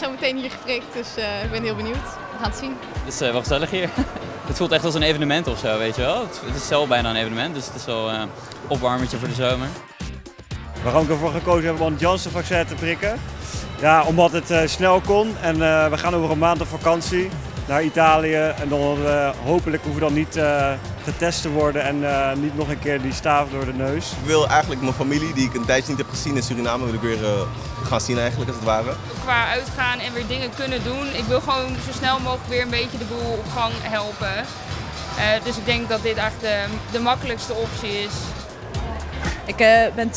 zo meteen hier geprikt, dus eh, ik ben heel benieuwd. We gaan het zien. Het is eh, wel gezellig hier. het voelt echt als een evenement of zo, weet je wel. Het, het is zelf bijna een evenement, dus het is wel een opwarmertje voor de zomer. Waarom ik ervoor gekozen heb om het Janssen-vaccin te prikken? Ja, omdat het snel kon en we gaan over een maand op vakantie naar Italië. En dan uh, hopelijk hoeven we dan niet uh, getest te worden en uh, niet nog een keer die staaf door de neus. Ik wil eigenlijk mijn familie, die ik een tijdje niet heb gezien in Suriname, wil ik weer gaan zien eigenlijk als het ware. Qua uitgaan en weer dingen kunnen doen. Ik wil gewoon zo snel mogelijk weer een beetje de boel op gang helpen. dus ik denk dat dit eigenlijk de, de makkelijkste optie is. Ik uh, ben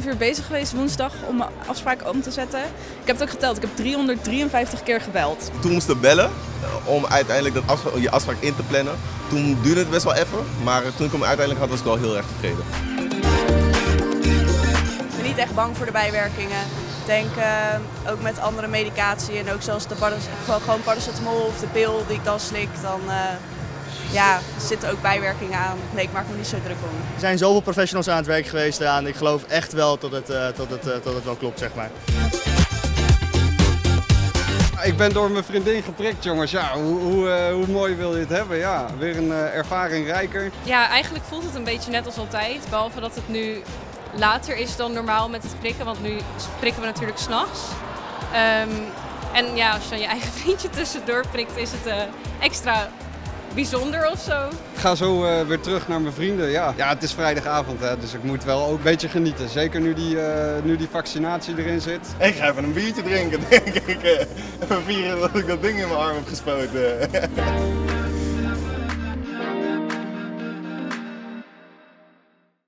2,5 uur bezig geweest woensdag om mijn afspraak om te zetten. Ik heb het ook geteld. Ik heb 353 keer gebeld. Toen moest ik bellen eh, om uiteindelijk dat afspraak, je afspraak in te plannen. Toen duurde het best wel even, maar toen ik hem uiteindelijk had was ik wel heel erg tevreden. Ik ben niet echt bang voor de bijwerkingen. Ik denk uh, ook met andere medicatie en ook zoals de gewoon paracetamol of de pil die ik dan slik, dan uh, ja, er zitten ook bijwerkingen aan. Nee, ik maak me niet zo druk om. Er zijn zoveel professionals aan het werk geweest eraan. Ik geloof echt wel dat het, uh, dat het, uh, dat het wel klopt, zeg maar. Ik ben door mijn vriendin geprikt, jongens. Ja, hoe, hoe, uh, hoe mooi wil je het hebben? Ja, weer een ervaring rijker. Ja, eigenlijk voelt het een beetje net als altijd. Behalve dat het nu later is dan normaal met het prikken. Want nu prikken we natuurlijk s'nachts. Um, en ja, als je dan je eigen vriendje tussendoor prikt, is het extra bijzonder of zo. Ik ga zo uh, weer terug naar mijn vrienden. Ja. ja, het is vrijdagavond, hè, dus ik moet wel ook een beetje genieten. Zeker nu die, uh, nu die vaccinatie erin zit. Ik ga even een biertje drinken, denk ik. Even vieren dat ik dat ding in mijn arm heb gespoten.